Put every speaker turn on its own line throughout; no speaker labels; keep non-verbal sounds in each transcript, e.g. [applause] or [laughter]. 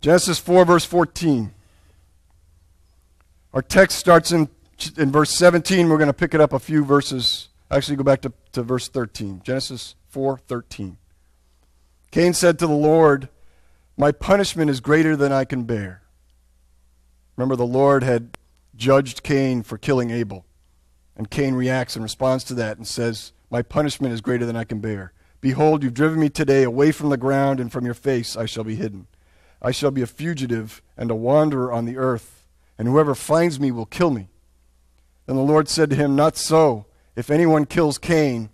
Genesis 4, verse 14. Our text starts in, in verse 17. We're going to pick it up a few verses. Actually, go back to, to verse 13. Genesis 4, 13. Cain said to the Lord, My punishment is greater than I can bear. Remember, the Lord had judged Cain for killing Abel. And Cain reacts and responds to that and says, My punishment is greater than I can bear. Behold, you've driven me today away from the ground, and from your face I shall be hidden. I shall be a fugitive and a wanderer on the earth, and whoever finds me will kill me. Then the Lord said to him, Not so. If anyone kills Cain,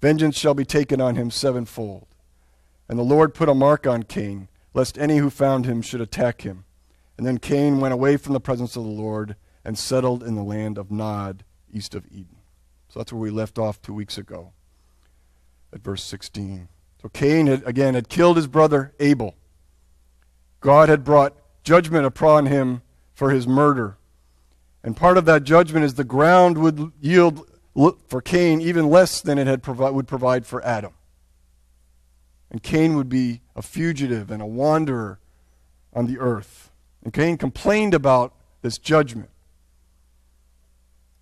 vengeance shall be taken on him sevenfold. And the Lord put a mark on Cain, lest any who found him should attack him. And then Cain went away from the presence of the Lord and settled in the land of Nod, east of Eden. So that's where we left off two weeks ago at verse 16. So Cain, had, again, had killed his brother Abel. God had brought judgment upon him for his murder. And part of that judgment is the ground would yield for Cain even less than it had provi- would provide for Adam. And Cain would be a fugitive and a wanderer on the earth. And Cain complained about this judgment.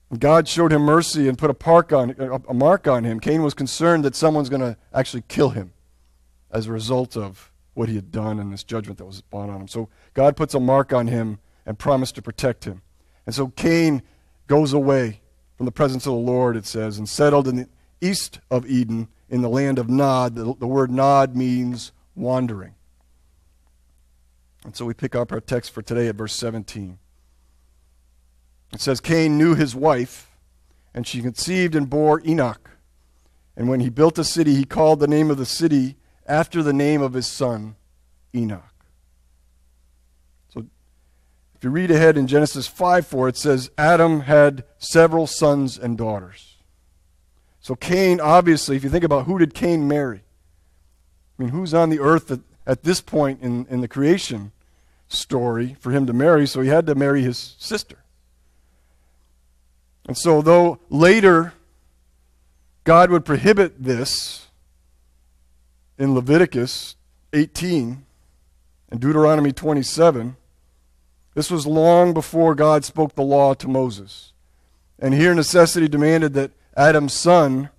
And God showed him mercy and put a, park on, a mark on him. Cain was concerned that someone's going to actually kill him as a result of what he had done and this judgment that was brought on him. So God puts a mark on him and promised to protect him. And so Cain goes away from the presence of the Lord, it says, and settled in the east of Eden in the land of Nod. The, the word Nod means wandering. And so we pick up our text for today at verse 17. It says, Cain knew his wife, and she conceived and bore Enoch. And when he built a city, he called the name of the city after the name of his son, Enoch. So if you read ahead in Genesis 5 4, it says, Adam had several sons and daughters. So Cain, obviously, if you think about who did Cain marry? I mean, who's on the earth at, at this point in, in the creation story for him to marry? So he had to marry his sister. And so, though later God would prohibit this in Leviticus 18 and Deuteronomy 27, this was long before God spoke the law to Moses. And here necessity demanded that Adam's son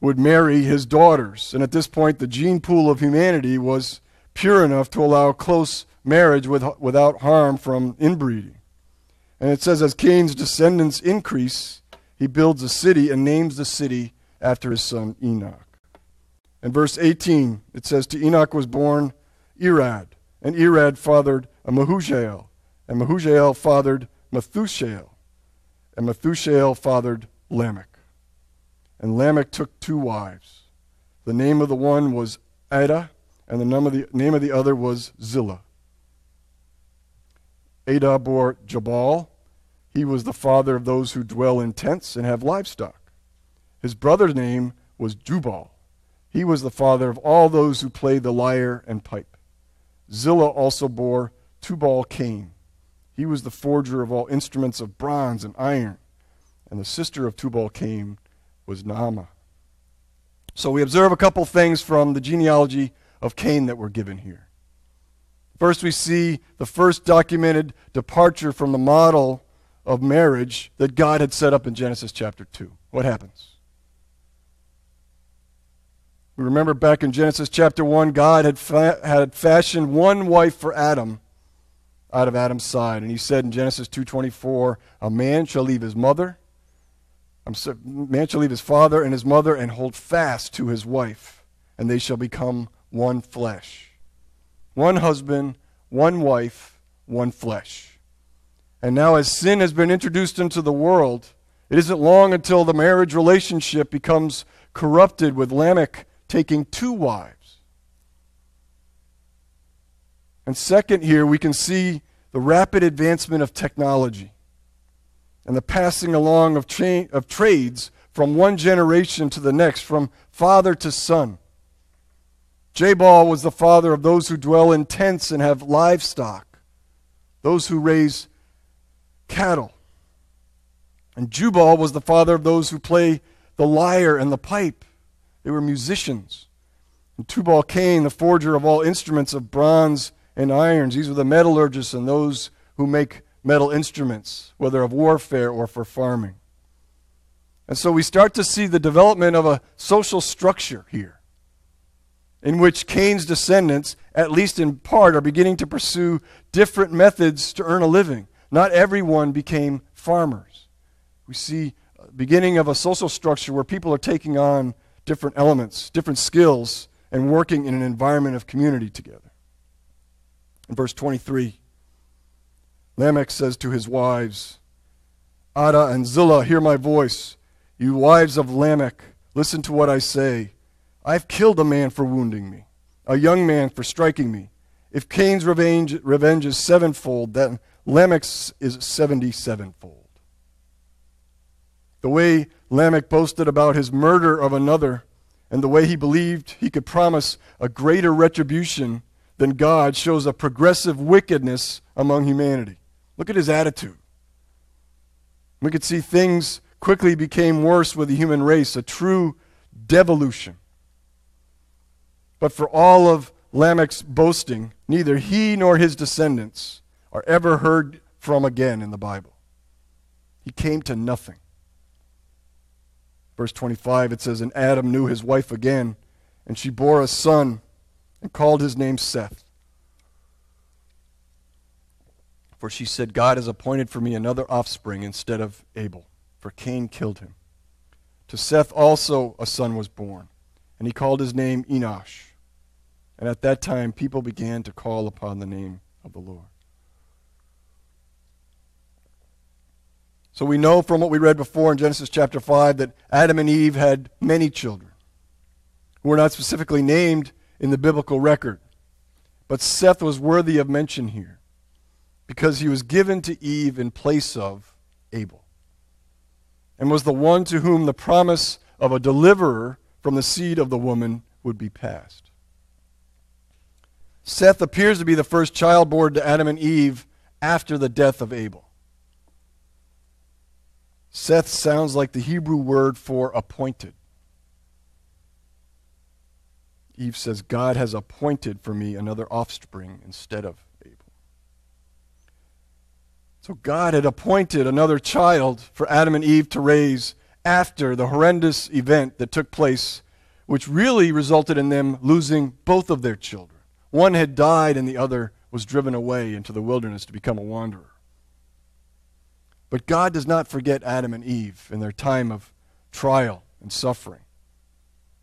would marry his daughters. And at this point, the gene pool of humanity was pure enough to allow close marriage with, without harm from inbreeding. And it says, as Cain's descendants increase, he builds a city and names the city after his son Enoch. In verse 18, it says, To Enoch was born Irad, and Irad fathered a Mehujael, and Mehujael fathered Methushael, and Methushael fathered Lamech. And Lamech took two wives. The name of the one was Adah, and the name of the, name of the other was Zillah. Adah bore Jabal. He was the father of those who dwell in tents and have livestock. His brother's name was Jubal. He was the father of all those who played the lyre and pipe. Zillah also bore Tubal Cain. He was the forger of all instruments of bronze and iron. And the sister of Tubal Cain was Naamah. So we observe a couple things from the genealogy of Cain that were given here. First, we see the first documented departure from the model of marriage that God had set up in Genesis chapter 2. What happens? We remember back in Genesis chapter 1, God had, fa- had fashioned one wife for Adam out of Adam's side. And he said in Genesis 2.24, a man shall leave his mother, a man shall leave his father and his mother and hold fast to his wife, and they shall become one flesh one husband, one wife, one flesh. And now, as sin has been introduced into the world, it isn't long until the marriage relationship becomes corrupted with Lamech taking two wives. And second, here we can see the rapid advancement of technology and the passing along of, tra- of trades from one generation to the next, from father to son. Jabal was the father of those who dwell in tents and have livestock, those who raise cattle. And Jubal was the father of those who play the lyre and the pipe. They were musicians. And Tubal Cain, the forger of all instruments of bronze and irons. These were the metallurgists and those who make metal instruments, whether of warfare or for farming. And so we start to see the development of a social structure here in which Cain's descendants, at least in part, are beginning to pursue different methods to earn a living. Not everyone became farmers. We see beginning of a social structure where people are taking on different elements, different skills, and working in an environment of community together. In verse 23, Lamech says to his wives, Adah and Zillah, hear my voice. You wives of Lamech, listen to what I say. I've killed a man for wounding me, a young man for striking me. If Cain's revenge, revenge is sevenfold, then Lamech's is seventy sevenfold. The way Lamech boasted about his murder of another and the way he believed he could promise a greater retribution than God shows a progressive wickedness among humanity. Look at his attitude. We could see things quickly became worse with the human race, a true devolution. But for all of Lamech's boasting, neither he nor his descendants are ever heard from again in the Bible. He came to nothing. Verse 25, it says, And Adam knew his wife again, and she bore a son and called his name Seth. For she said, God has appointed for me another offspring instead of Abel, for Cain killed him. To Seth also a son was born, and he called his name Enosh. And at that time people began to call upon the name of the Lord. So we know from what we read before in Genesis chapter 5 that Adam and Eve had many children who were not specifically named in the biblical record. But Seth was worthy of mention here because he was given to Eve in place of Abel and was the one to whom the promise of a deliverer from the seed of the woman would be passed. Seth appears to be the first child born to Adam and Eve after the death of Abel. Seth sounds like the Hebrew word for appointed. Eve says, God has appointed for me another offspring instead of Abel. So God had appointed another child for Adam and Eve to raise after the horrendous event that took place, which really resulted in them losing both of their children. One had died, and the other was driven away into the wilderness to become a wanderer. But God does not forget Adam and Eve in their time of trial and suffering,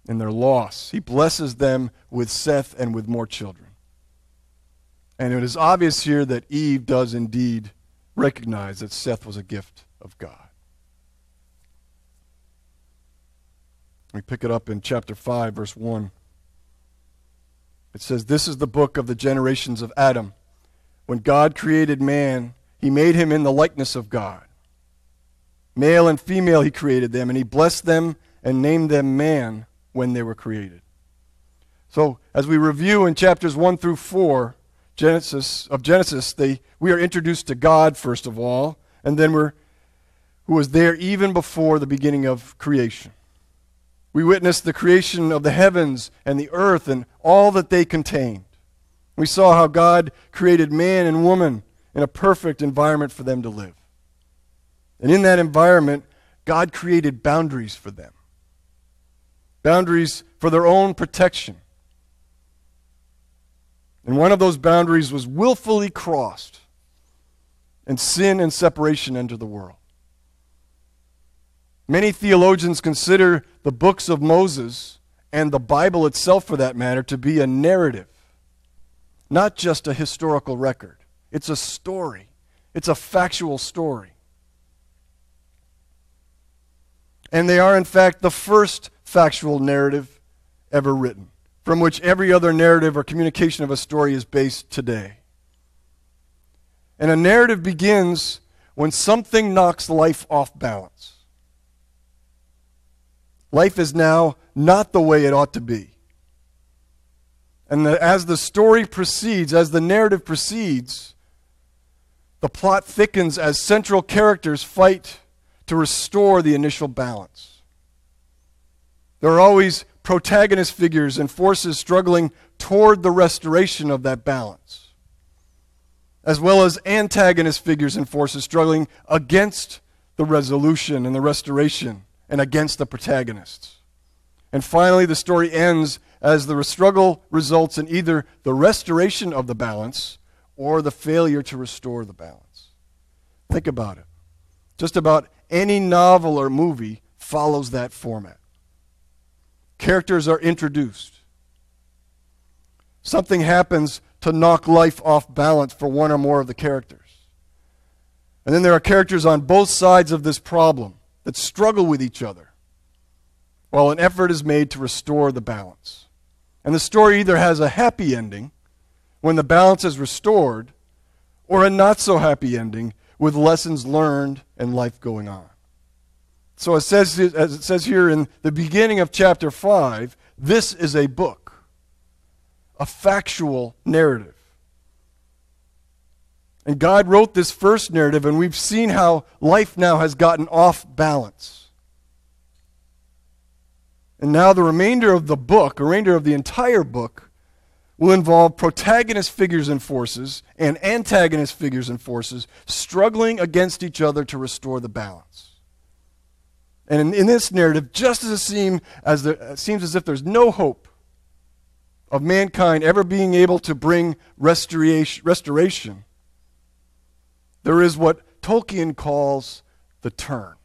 in their loss. He blesses them with Seth and with more children. And it is obvious here that Eve does indeed recognize that Seth was a gift of God. We pick it up in chapter 5, verse 1. It says, This is the book of the generations of Adam. When God created man, he made him in the likeness of God. Male and female, he created them, and he blessed them and named them man when they were created. So, as we review in chapters 1 through 4 Genesis, of Genesis, they, we are introduced to God, first of all, and then we're who was there even before the beginning of creation. We witness the creation of the heavens and the earth and all that they contained. We saw how God created man and woman in a perfect environment for them to live. And in that environment, God created boundaries for them boundaries for their own protection. And one of those boundaries was willfully crossed, and sin and separation entered the world. Many theologians consider the books of Moses and the Bible itself, for that matter, to be a narrative, not just a historical record. It's a story, it's a factual story. And they are, in fact, the first factual narrative ever written, from which every other narrative or communication of a story is based today. And a narrative begins when something knocks life off balance. Life is now not the way it ought to be. And the, as the story proceeds, as the narrative proceeds, the plot thickens as central characters fight to restore the initial balance. There are always protagonist figures and forces struggling toward the restoration of that balance. as well as antagonist figures and forces struggling against the resolution and the restoration and against the protagonists. And finally, the story ends as the struggle results in either the restoration of the balance or the failure to restore the balance. Think about it. Just about any novel or movie follows that format. Characters are introduced. Something happens to knock life off balance for one or more of the characters. And then there are characters on both sides of this problem that struggle with each other while an effort is made to restore the balance. And the story either has a happy ending when the balance is restored or a not so happy ending with lessons learned and life going on. So it says, as it says here in the beginning of chapter 5, this is a book, a factual narrative. And God wrote this first narrative, and we've seen how life now has gotten off balance. And now the remainder of the book, the remainder of the entire book, will involve protagonist figures and forces and antagonist figures and forces struggling against each other to restore the balance. And in, in this narrative, just as it, seem, as it seems as if there's no hope of mankind ever being able to bring restoration, restoration there is what Tolkien calls the turn.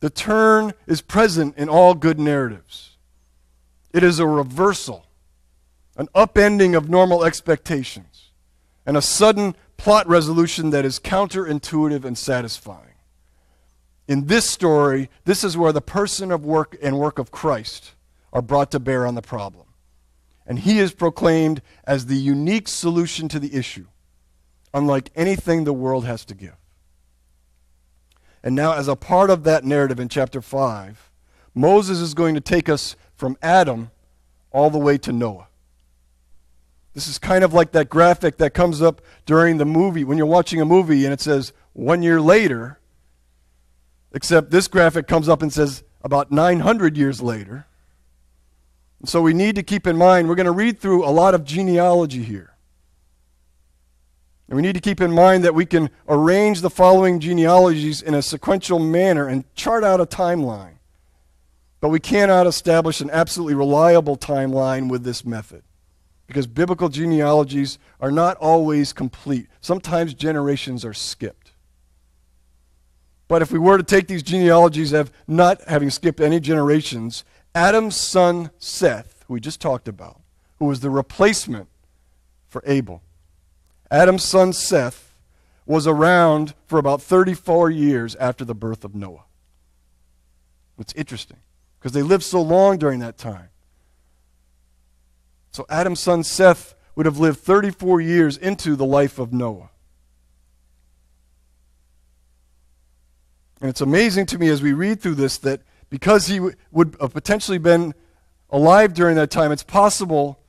The turn is present in all good narratives. It is a reversal, an upending of normal expectations, and a sudden plot resolution that is counterintuitive and satisfying. In this story, this is where the person of work and work of Christ are brought to bear on the problem. And he is proclaimed as the unique solution to the issue, unlike anything the world has to give. And now, as a part of that narrative in chapter 5, Moses is going to take us from Adam all the way to Noah. This is kind of like that graphic that comes up during the movie, when you're watching a movie and it says, one year later, except this graphic comes up and says, about 900 years later. So we need to keep in mind, we're going to read through a lot of genealogy here. And we need to keep in mind that we can arrange the following genealogies in a sequential manner and chart out a timeline. But we cannot establish an absolutely reliable timeline with this method because biblical genealogies are not always complete. Sometimes generations are skipped. But if we were to take these genealogies of not having skipped any generations, Adam's son Seth, who we just talked about, who was the replacement for Abel, Adam's son Seth was around for about 34 years after the birth of Noah. It's interesting because they lived so long during that time. So Adam's son Seth would have lived 34 years into the life of Noah. And it's amazing to me as we read through this that because he would have potentially been alive during that time, it's possible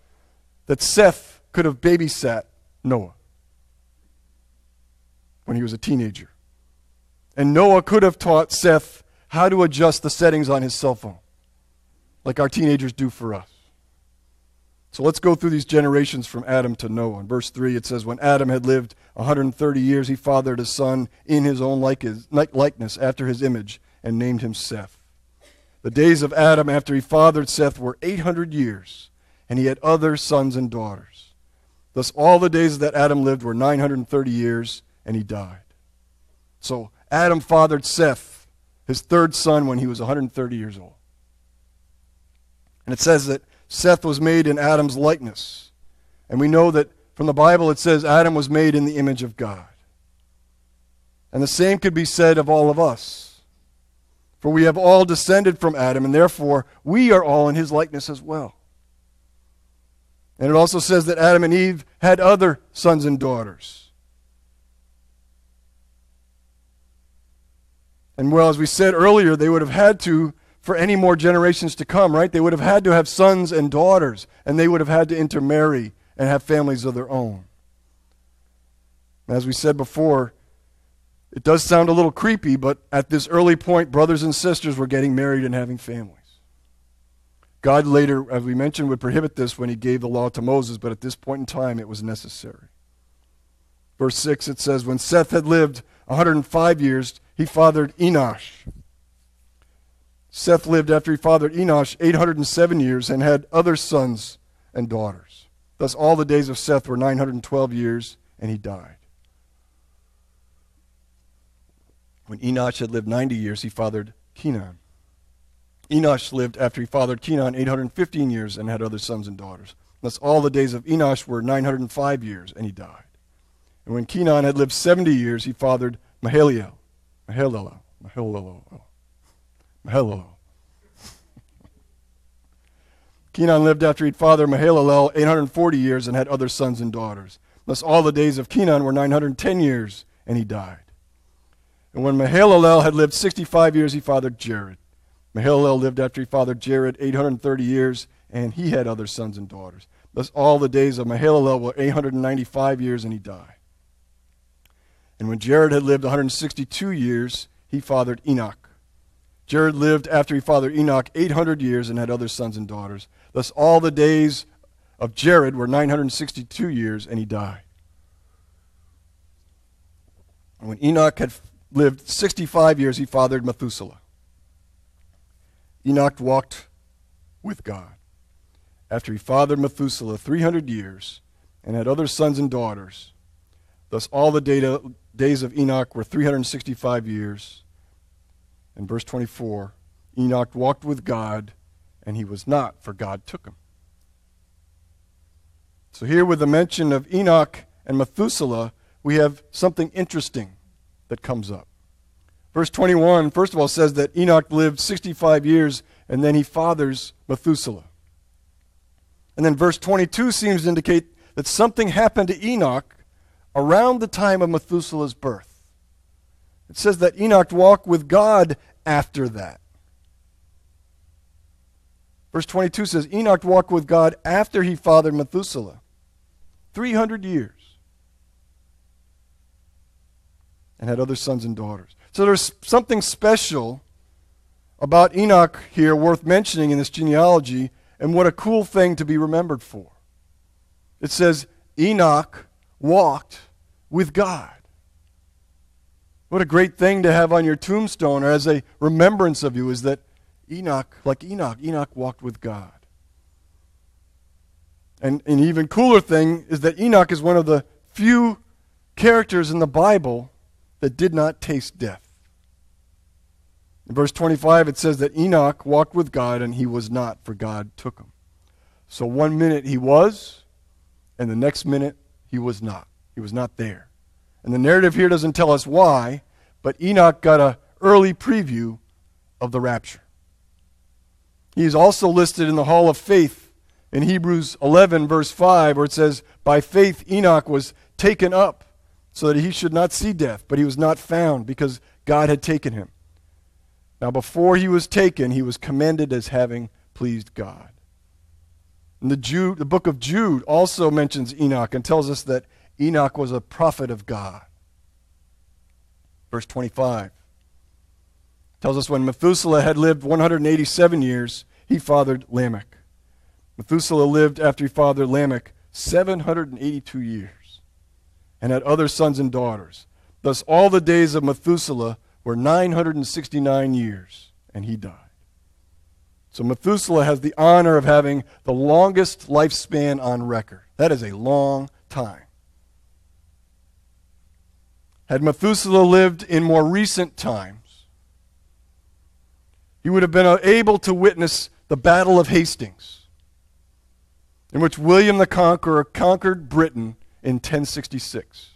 that Seth could have babysat Noah when he was a teenager. And Noah could have taught Seth how to adjust the settings on his cell phone, like our teenagers do for us. So let's go through these generations from Adam to Noah. In verse 3, it says, When Adam had lived 130 years, he fathered a son in his own likeness, after his image, and named him Seth. The days of Adam after he fathered Seth were 800 years, and he had other sons and daughters. Thus, all the days that Adam lived were 930 years, and he died. So Adam fathered Seth, his third son, when he was 130 years old. And it says that Seth was made in Adam's likeness. And we know that from the Bible it says Adam was made in the image of God. And the same could be said of all of us. For we have all descended from Adam, and therefore we are all in his likeness as well. And it also says that Adam and Eve had other sons and daughters. And well, as we said earlier, they would have had to, for any more generations to come, right? They would have had to have sons and daughters, and they would have had to intermarry and have families of their own. As we said before, it does sound a little creepy, but at this early point, brothers and sisters were getting married and having families. God later, as we mentioned, would prohibit this when he gave the law to Moses, but at this point in time it was necessary. Verse 6 it says, When Seth had lived 105 years, he fathered Enosh. Seth lived after he fathered Enosh 807 years and had other sons and daughters. Thus, all the days of Seth were 912 years, and he died. When Enosh had lived 90 years, he fathered Kenan. Enosh lived after he fathered Kenan 815 years and had other sons and daughters. Thus, all the days of Enosh were 905 years, and he died. And when Kenan had lived 70 years, he fathered Mahalalel. Mahalalel. Mahalalel. Mahalalel. Kenan lived after he'd fathered Mahalalel 840 years and had other sons and daughters. Thus, all the days of Kenan were 910 years, and he died. And when Mahalalel had lived 65 years, he fathered Jared. Mahalalel lived after he fathered Jared 830 years, and he had other sons and daughters. Thus, all the days of Mahalalel were 895 years, and he died. And when Jared had lived 162 years, he fathered Enoch. Jared lived after he fathered Enoch 800 years and had other sons and daughters. Thus, all the days of Jared were 962 years, and he died. And when Enoch had lived 65 years, he fathered Methuselah. Enoch walked with God. After he fathered Methuselah 300 years and had other sons and daughters, thus all the data, days of Enoch were 365 years. In verse 24, Enoch walked with God, and he was not, for God took him. So, here with the mention of Enoch and Methuselah, we have something interesting that comes up. Verse 21, first of all, says that Enoch lived 65 years and then he fathers Methuselah. And then verse 22 seems to indicate that something happened to Enoch around the time of Methuselah's birth. It says that Enoch walked with God after that. Verse 22 says Enoch walked with God after he fathered Methuselah. 300 years. and had other sons and daughters. So there's something special about Enoch here worth mentioning in this genealogy, and what a cool thing to be remembered for. It says, Enoch walked with God. What a great thing to have on your tombstone or as a remembrance of you is that Enoch, like Enoch, Enoch walked with God. And an even cooler thing is that Enoch is one of the few characters in the Bible that did not taste death. In verse 25, it says that Enoch walked with God and he was not, for God took him. So one minute he was, and the next minute he was not. He was not there. And the narrative here doesn't tell us why, but Enoch got an early preview of the rapture. He is also listed in the Hall of Faith in Hebrews 11, verse 5, where it says, By faith Enoch was taken up so that he should not see death, but he was not found because God had taken him. Now, before he was taken, he was commended as having pleased God. And the, Jude, the book of Jude also mentions Enoch and tells us that Enoch was a prophet of God. Verse 25 tells us when Methuselah had lived 187 years, he fathered Lamech. Methuselah lived after he fathered Lamech 782 years and had other sons and daughters. Thus, all the days of Methuselah were 969 years, and he died. So, Methuselah has the honor of having the longest lifespan on record. That is a long time. Had Methuselah lived in more recent times, he would have been uh, able to witness the Battle of Hastings, in which William the Conqueror conquered Britain in 1066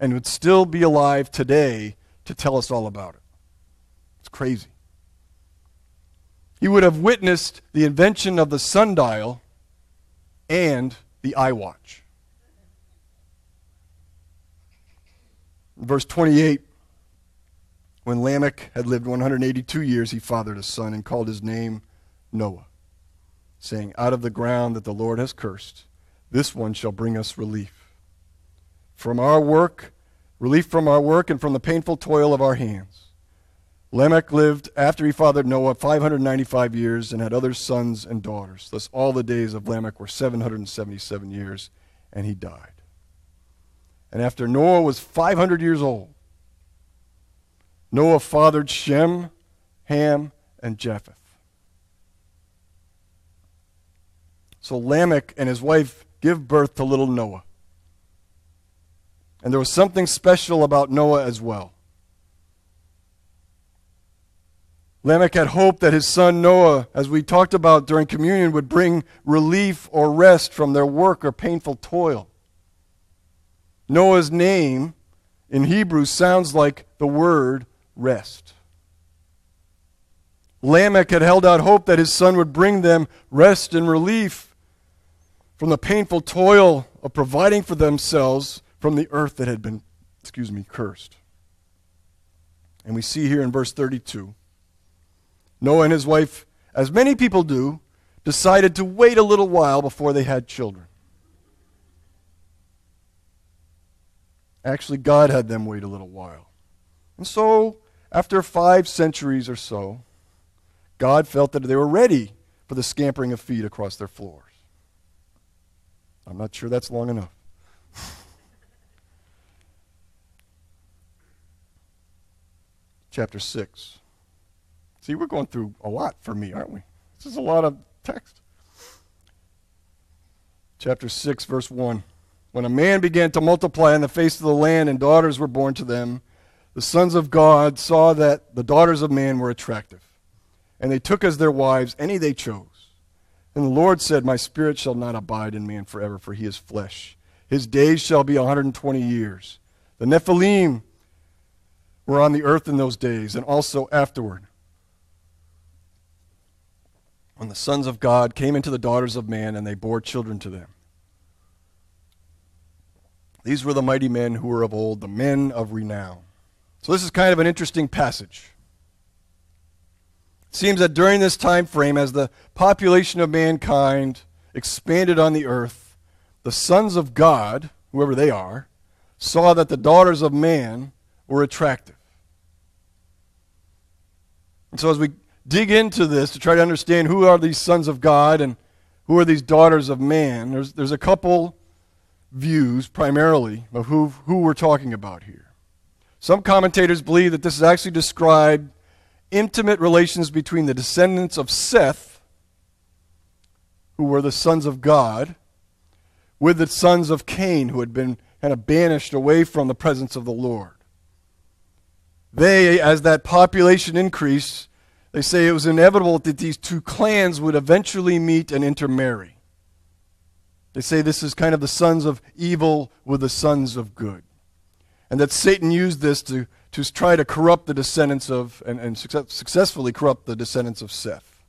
and would still be alive today to tell us all about it. It's crazy. He would have witnessed the invention of the sundial and the Verse 28 When Lamech had lived 182 years, he fathered a son and called his name Noah, saying, Out of the ground that the Lord has cursed, this one shall bring us relief. From our work, relief from our work and from the painful toil of our hands. Lamech lived after he fathered Noah 595 years and had other sons and daughters. Thus, all the days of Lamech were 777 years, and he died. And after Noah was 500 years old, Noah fathered Shem, Ham, and Japheth. So Lamech and his wife give birth to little Noah. And there was something special about Noah as well. Lamech had hoped that his son Noah, as we talked about during communion, would bring relief or rest from their work or painful toil. Noah's name in Hebrew sounds like the word rest. Lamech had held out hope that his son would bring them rest and relief from the painful toil of providing for themselves from the earth that had been, excuse me, cursed. And we see here in verse 32 Noah and his wife, as many people do, decided to wait a little while before they had children. Actually, God had them wait a little while. And so, after five centuries or so, God felt that they were ready for the scampering of feet across their floors. I'm not sure that's long enough. [laughs] Chapter 6. See, we're going through a lot for me, aren't we? This is a lot of text. Chapter 6, verse 1. When a man began to multiply on the face of the land and daughters were born to them, the sons of God saw that the daughters of man were attractive, and they took as their wives any they chose. And the Lord said, My spirit shall not abide in man forever, for he is flesh. His days shall be a 120 years. The Nephilim were on the earth in those days, and also afterward when the sons of God came into the daughters of man and they bore children to them. These were the mighty men who were of old, the men of renown. So this is kind of an interesting passage. It seems that during this time frame, as the population of mankind expanded on the earth, the sons of God, whoever they are, saw that the daughters of man were attractive. And so as we dig into this to try to understand who are these sons of God and who are these daughters of man, there's, there's a couple views primarily of who, who we're talking about here. Some commentators believe that this is actually described intimate relations between the descendants of Seth, who were the sons of God, with the sons of Cain, who had been kind of banished away from the presence of the Lord. They, as that population increased, they say it was inevitable that these two clans would eventually meet and intermarry. They say this is kind of the sons of evil with the sons of good. And that Satan used this to, to try to corrupt the descendants of, and, and success, successfully corrupt the descendants of Seth.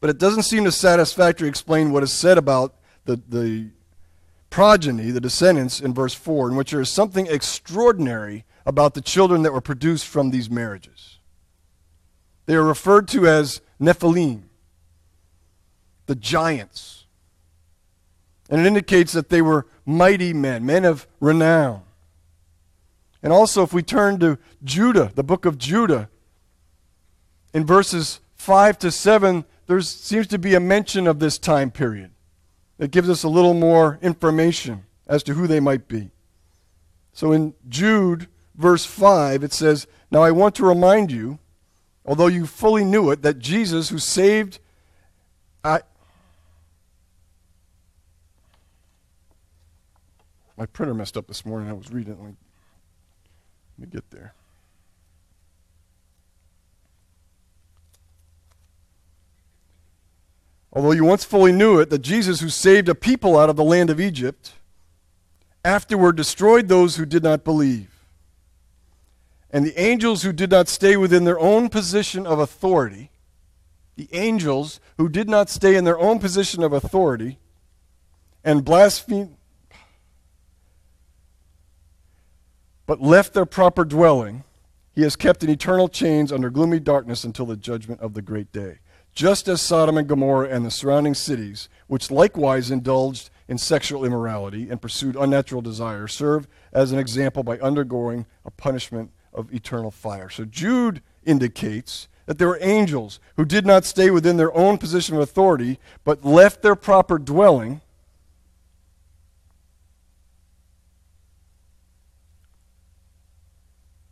But it doesn't seem to satisfactorily explain what is said about the, the progeny, the descendants, in verse 4, in which there is something extraordinary about the children that were produced from these marriages. They are referred to as Nephilim, the giants. And it indicates that they were mighty men, men of renown. And also, if we turn to Judah, the book of Judah, in verses 5 to 7, there seems to be a mention of this time period. It gives us a little more information as to who they might be. So in Jude, verse 5, it says, Now I want to remind you although you fully knew it, that Jesus, who saved. Uh, my printer messed up this morning. I was reading it. Me, let me get there. Although you once fully knew it, that Jesus, who saved a people out of the land of Egypt, afterward destroyed those who did not believe and the angels who did not stay within their own position of authority, the angels who did not stay in their own position of authority and blaspheme, but left their proper dwelling, he has kept in eternal chains under gloomy darkness until the judgment of the great day. Just as Sodom and Gomorrah and the surrounding cities, which likewise indulged in sexual immorality and pursued unnatural desire, serve as an example by undergoing a punishment of eternal fire. So Jude indicates that there were angels who did not stay within their own position of authority, but left their proper dwelling.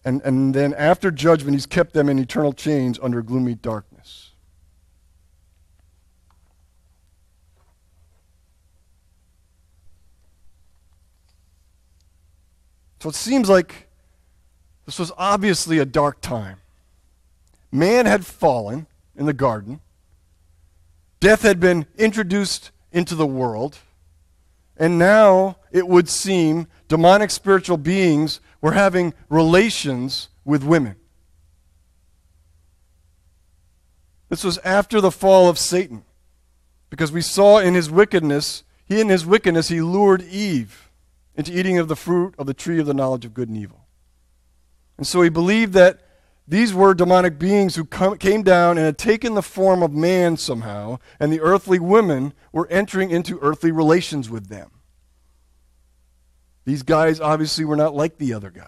And, and then after judgment, he's kept them in eternal chains under gloomy darkness. So it seems like this was obviously a dark time. Man had fallen in the garden, death had been introduced into the world, and now it would seem demonic spiritual beings were having relations with women. This was after the fall of Satan, because we saw in his wickedness, he in his wickedness, he lured Eve into eating of the fruit of the tree of the knowledge of good and evil. And so he believed that these were demonic beings who come, came down and had taken the form of man somehow, and the earthly women were entering into earthly relations with them. These guys obviously were not like the other guys.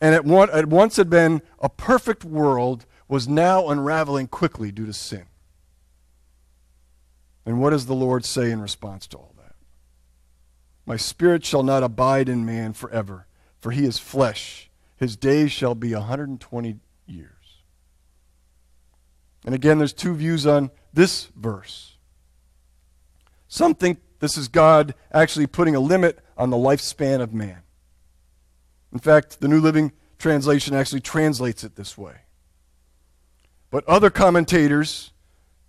And at, one, at once had been a perfect world was now unraveling quickly due to sin. And what does the Lord say in response to all that? My spirit shall not abide in man forever, for he is flesh his days shall be 120 years. And again, there's two views on this verse. Some think this is God actually putting a limit on the lifespan of man. In fact, the New Living Translation actually translates it this way. But other commentators,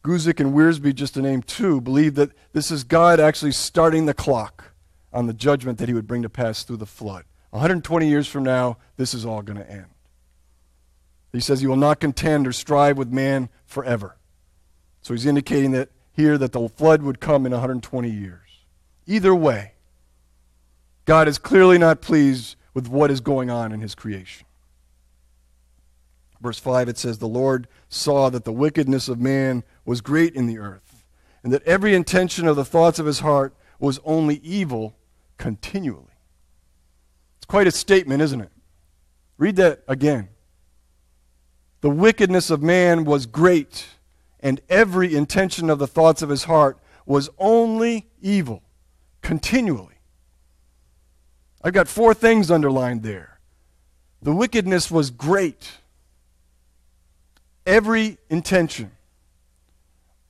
Guzik and Wiersbe, just to name two, believe that this is God actually starting the clock on the judgment that he would bring to pass through the flood. 120 years from now, this is all going to end. He says he will not contend or strive with man forever. So he's indicating that here that the flood would come in 120 years. Either way, God is clearly not pleased with what is going on in his creation. Verse 5 it says, The Lord saw that the wickedness of man was great in the earth, and that every intention of the thoughts of his heart was only evil continually. It's quite a statement, isn't it? Read that again. The wickedness of man was great, and every intention of the thoughts of his heart was only evil, continually. I've got four things underlined there. The wickedness was great. Every intention,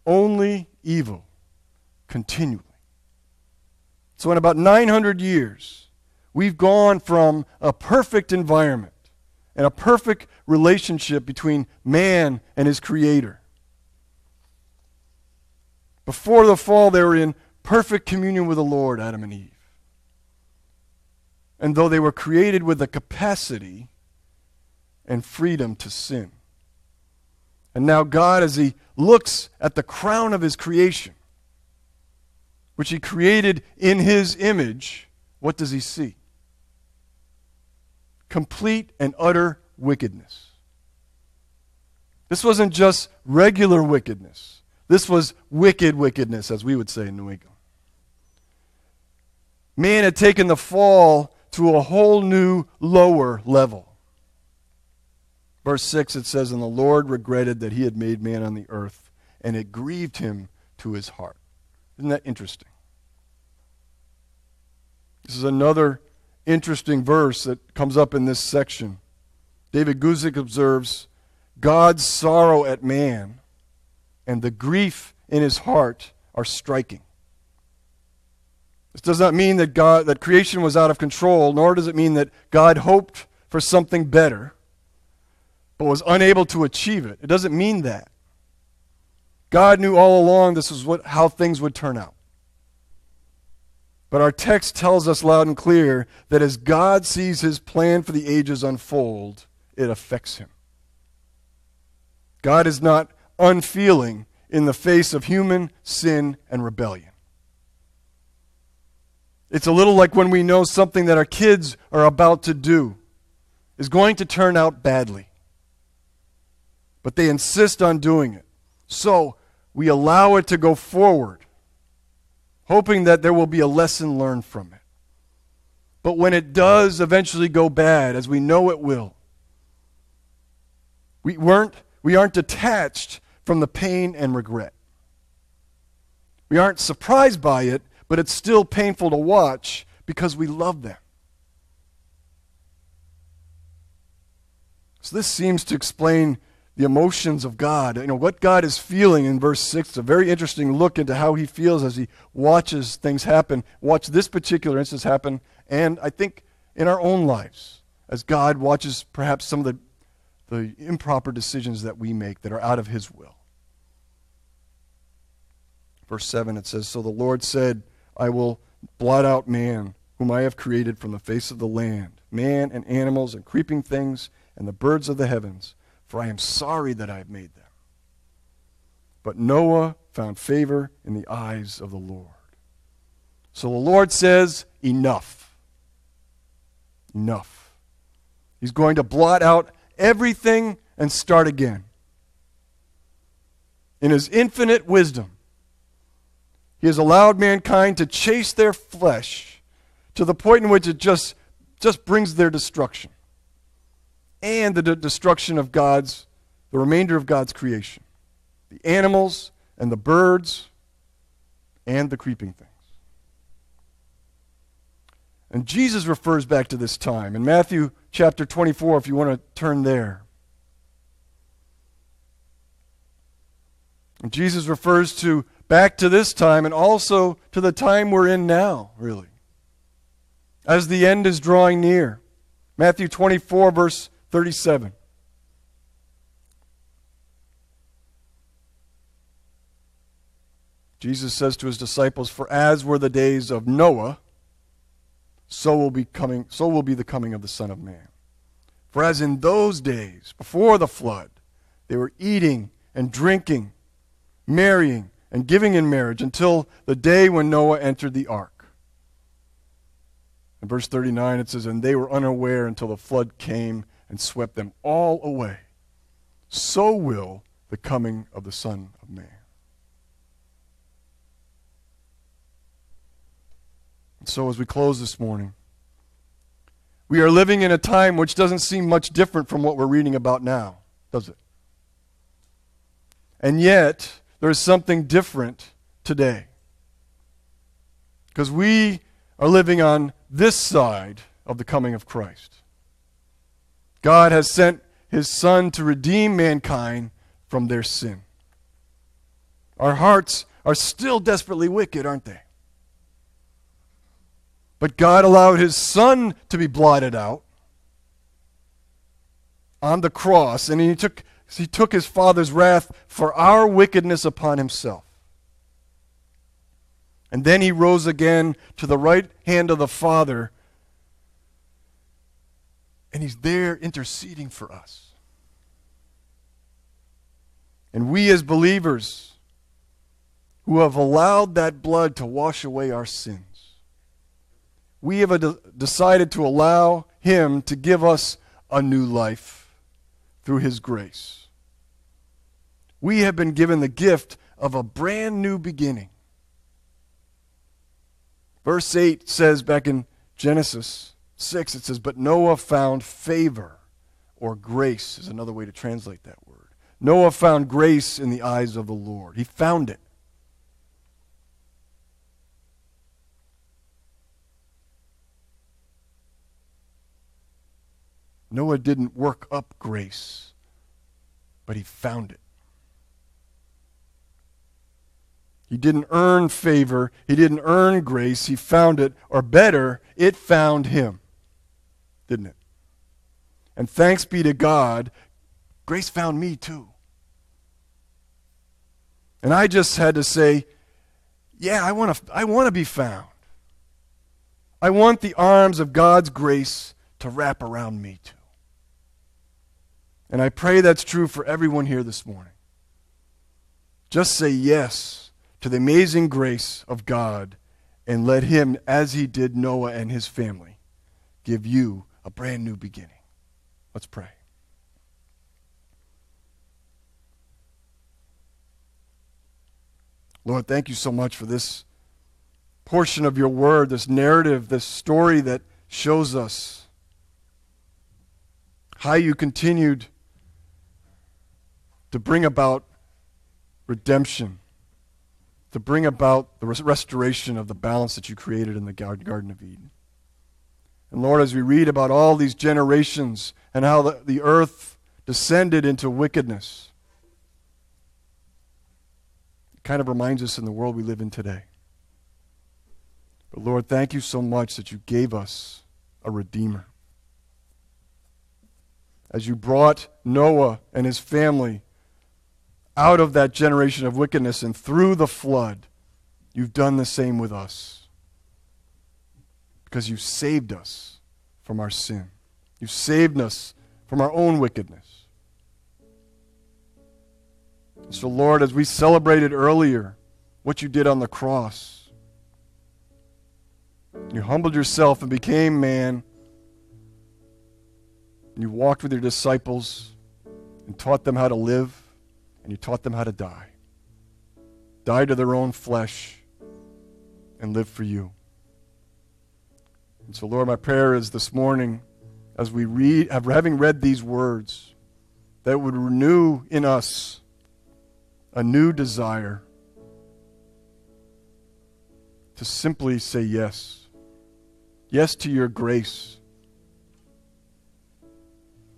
only evil, continually. So, in about 900 years, We've gone from a perfect environment and a perfect relationship between man and his creator. Before the fall, they were in perfect communion with the Lord, Adam and Eve. And though they were created with the capacity and freedom to sin. And now, God, as He looks at the crown of His creation, which He created in His image, what does He see? complete and utter wickedness. This wasn't just regular wickedness. This was wicked wickedness, as we would say in New England. Man had taken the fall to a whole new, lower level. Verse 6, it says, And the Lord regretted that he had made man on the earth, and it grieved him to his heart. Isn't that interesting? This is another interesting verse that comes up in this section. David Guzik observes God's sorrow at man and the grief in his heart are striking. This does not mean that God that creation was out of control, nor does it mean that God hoped for something better but was unable to achieve it. It doesn't mean that. God knew all along this was what, how things would turn out. But our text tells us loud and clear that as God sees his plan for the ages unfold, it affects him. God is not unfeeling in the face of human sin and rebellion. It's a little like when we know something that our kids are about to do is going to turn out badly. But they insist on doing it. So we allow it to go forward hoping that there will be a lesson learned from it. But when it does eventually go bad, as we know it will, we, weren't, we aren't detached from the pain and regret. We aren't surprised by it, but it's still painful to watch because we love them. So this seems to explain the emotions of God. You know, what God is feeling in verse 6. It's a very interesting look into how he feels as he watches things happen. Watch this particular instance happen, and I think in our own lives, as God watches perhaps some of the, the improper decisions that we make that are out of his will. Verse 7, it says, So the Lord said, I will blot out man, whom I have created from the face of the land, man and animals and creeping things and the birds of the heavens, for I am sorry that I have made them. But Noah found favor in the eyes of the Lord. So the Lord says, Enough. Enough. He's going to blot out everything and start again. In his infinite wisdom, he has allowed mankind to chase their flesh to the point in which it just, just brings their destruction and the de- destruction of God's, the remainder of God's creation the animals and the birds and the creeping things. And Jesus refers back to this time in Matthew chapter 24, if you want to turn there. And Jesus refers to back to this time and also to the time we're in now, really, as the end is drawing near. Matthew 24, verse 37. Jesus says to his disciples, For as were the days of Noah, so will be coming, so will be the coming of the Son of Man. For as in those days, before the flood, they were eating and drinking, marrying and giving in marriage until the day when Noah entered the ark. In verse 39, it says, And they were unaware until the flood came and swept them all away. So will the coming of the Son of Man. So, as we close this morning, we are living in a time which doesn't seem much different from what we're reading about now, does it? And yet, there is something different today. Because we are living on this side of the coming of Christ. God has sent his Son to redeem mankind from their sin. Our hearts are still desperately wicked, aren't they? But God allowed his Son to be blotted out on the cross, and he took, he took his Father's wrath for our wickedness upon himself. And then he rose again to the right hand of the Father and He's there interceding for us. And we, as believers who have allowed that blood to wash away our sins, we have de- decided to allow Him to give us a new life through His grace. We have been given the gift of a brand new beginning. Verse 8 says back in Genesis, 6, it says, But Noah found favor, or grace is another way to translate that word. Noah found grace in the eyes of the Lord. He found it. Noah didn't work up grace, but he found it. He didn't earn favor. He didn't earn grace. He found it, or better, it found him didn't it? And thanks be to God, grace found me too. And I just had to say, yeah, I want to I want to be found. I want the arms of God's grace to wrap around me too. And I pray that's true for everyone here this morning. Just say yes to the amazing grace of God and let Him, as He did Noah and his family, give you a brand new beginning. Let's pray. Lord, thank you so much for this portion of your word, this narrative, this story that shows us how you continued to bring about redemption, to bring about the restoration of the balance that you created in the Garden of Eden. And Lord, as we read about all these generations and how the, the earth descended into wickedness, it kind of reminds us in the world we live in today. But Lord, thank you so much that you gave us a Redeemer. As you brought Noah and his family out of that generation of wickedness and through the flood, you've done the same with us. Because you saved us from our sin. You saved us from our own wickedness. So, Lord, as we celebrated earlier what you did on the cross, you humbled yourself and became man. And you walked with your disciples and taught them how to live, and you taught them how to die. Die to their own flesh and live for you. And so, Lord, my prayer is this morning, as we read, having read these words, that would renew in us a new desire to simply say yes. Yes to your grace.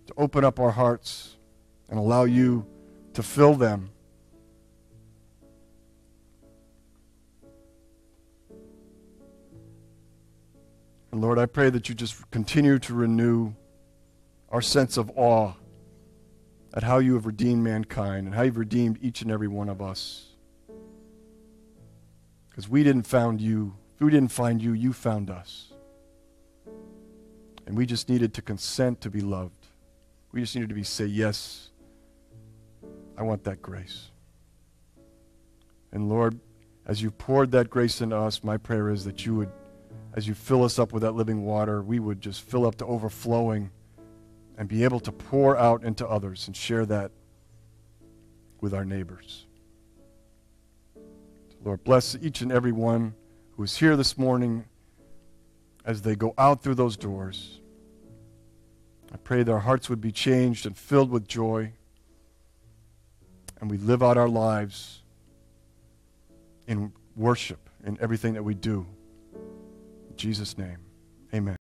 To open up our hearts and allow you to fill them. And Lord, I pray that you just continue to renew our sense of awe at how you have redeemed mankind and how you've redeemed each and every one of us. Because we didn't found you, If we didn't find you, you found us. And we just needed to consent to be loved. We just needed to be say, Yes, I want that grace. And Lord, as you poured that grace into us, my prayer is that you would, as you fill us up with that living water, we would just fill up to overflowing and be able to pour out into others and share that with our neighbors. Lord, bless each and every one who is here this morning as they go out through those doors. I pray their hearts would be changed and filled with joy, and we live out our lives in worship in everything that we do. In Jesus' name, amen.